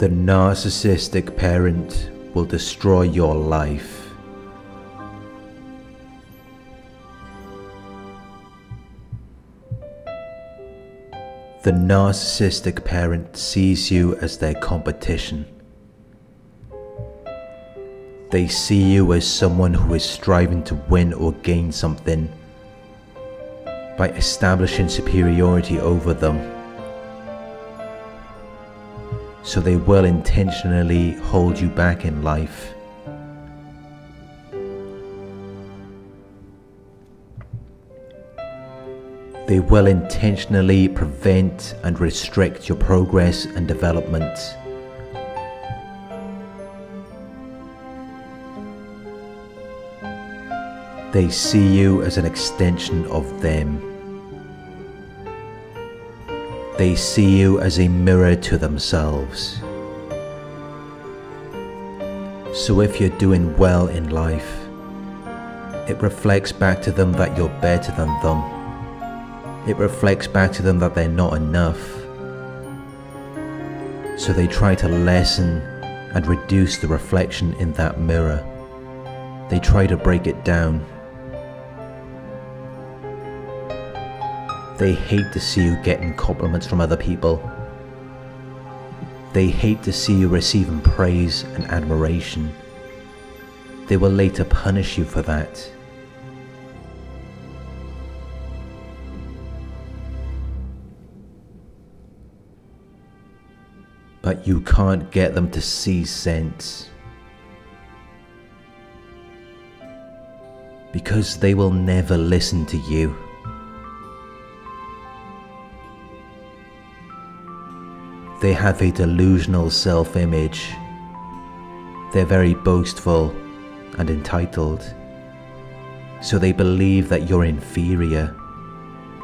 The narcissistic parent will destroy your life. The narcissistic parent sees you as their competition. They see you as someone who is striving to win or gain something by establishing superiority over them. So they will intentionally hold you back in life. They will intentionally prevent and restrict your progress and development. They see you as an extension of them. They see you as a mirror to themselves. So if you're doing well in life, it reflects back to them that you're better than them. It reflects back to them that they're not enough. So they try to lessen and reduce the reflection in that mirror. They try to break it down. They hate to see you getting compliments from other people. They hate to see you receiving praise and admiration. They will later punish you for that. But you can't get them to see sense. Because they will never listen to you. They have a delusional self image. They're very boastful and entitled. So they believe that you're inferior.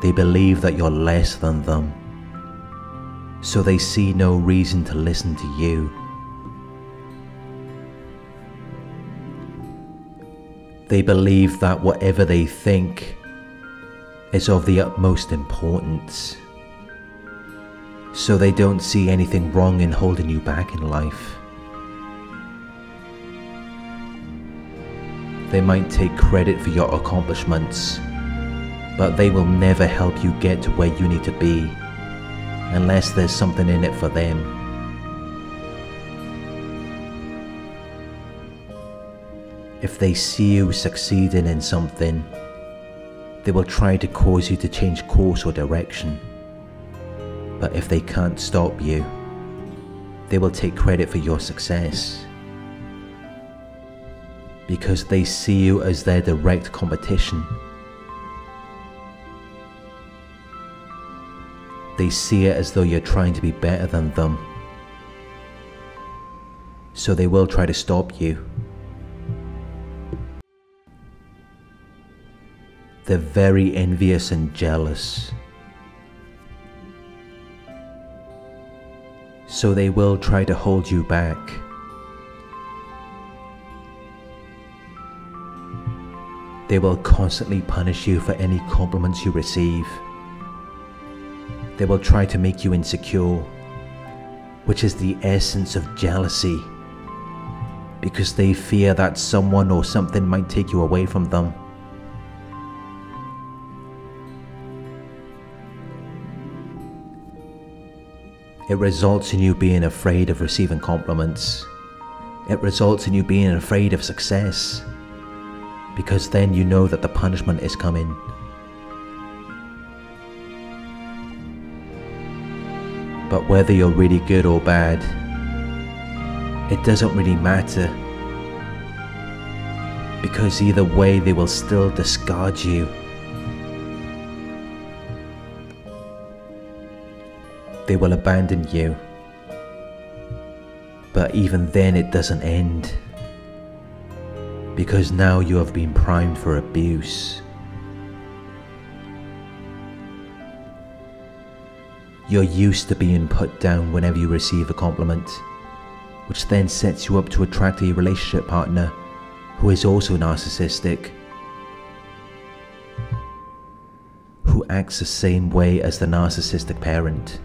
They believe that you're less than them. So they see no reason to listen to you. They believe that whatever they think is of the utmost importance. So they don't see anything wrong in holding you back in life. They might take credit for your accomplishments, but they will never help you get to where you need to be unless there's something in it for them. If they see you succeeding in something, they will try to cause you to change course or direction. But if they can't stop you, they will take credit for your success. Because they see you as their direct competition. They see it as though you're trying to be better than them. So they will try to stop you. They're very envious and jealous. So they will try to hold you back. They will constantly punish you for any compliments you receive. They will try to make you insecure, which is the essence of jealousy, because they fear that someone or something might take you away from them. It results in you being afraid of receiving compliments. It results in you being afraid of success. Because then you know that the punishment is coming. But whether you're really good or bad, it doesn't really matter. Because either way, they will still discard you. They will abandon you. But even then, it doesn't end. Because now you have been primed for abuse. You're used to being put down whenever you receive a compliment, which then sets you up to attract a relationship partner who is also narcissistic, who acts the same way as the narcissistic parent.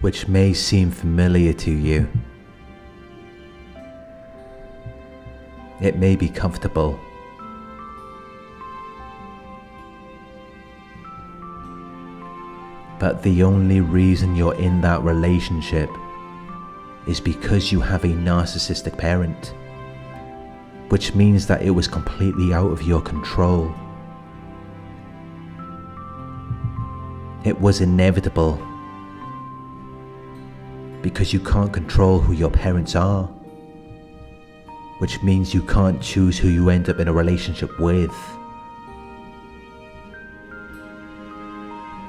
Which may seem familiar to you. It may be comfortable. But the only reason you're in that relationship is because you have a narcissistic parent, which means that it was completely out of your control. It was inevitable because you can't control who your parents are, which means you can't choose who you end up in a relationship with.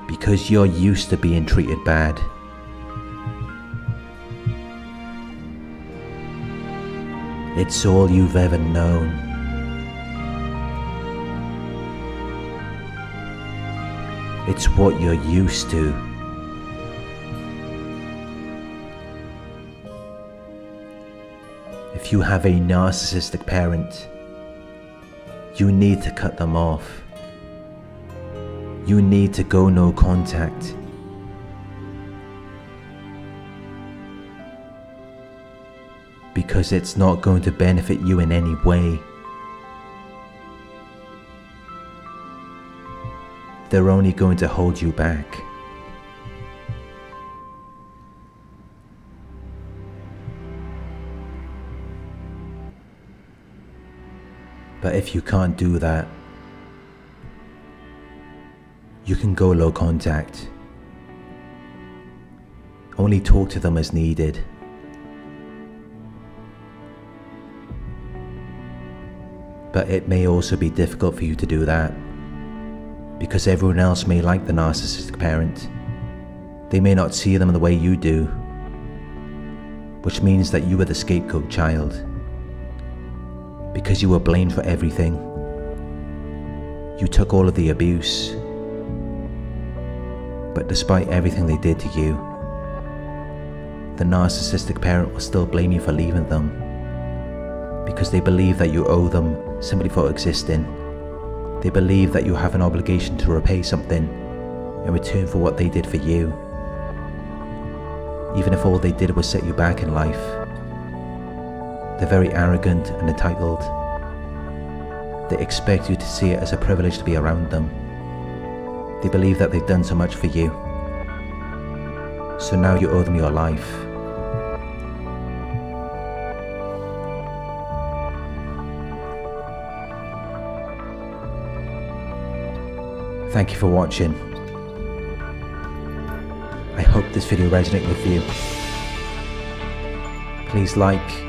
Because you're used to being treated bad. It's all you've ever known. It's what you're used to. You have a narcissistic parent, you need to cut them off. You need to go no contact. Because it's not going to benefit you in any way. They're only going to hold you back. But if you can't do that, you can go low contact. Only talk to them as needed. But it may also be difficult for you to do that because everyone else may like the narcissistic parent. They may not see them the way you do, which means that you are the scapegoat child because you were blamed for everything. You took all of the abuse. But despite everything they did to you, the narcissistic parent will still blame you for leaving them because they believe that you owe them simply for existing. They believe that you have an obligation to repay something in return for what they did for you, even if all they did was set you back in life. They're very arrogant and entitled. They expect you to see it as a privilege to be around them. They believe that they've done so much for you. So now you owe them your life. Thank you for watching. I hope this video resonated with you. Please like,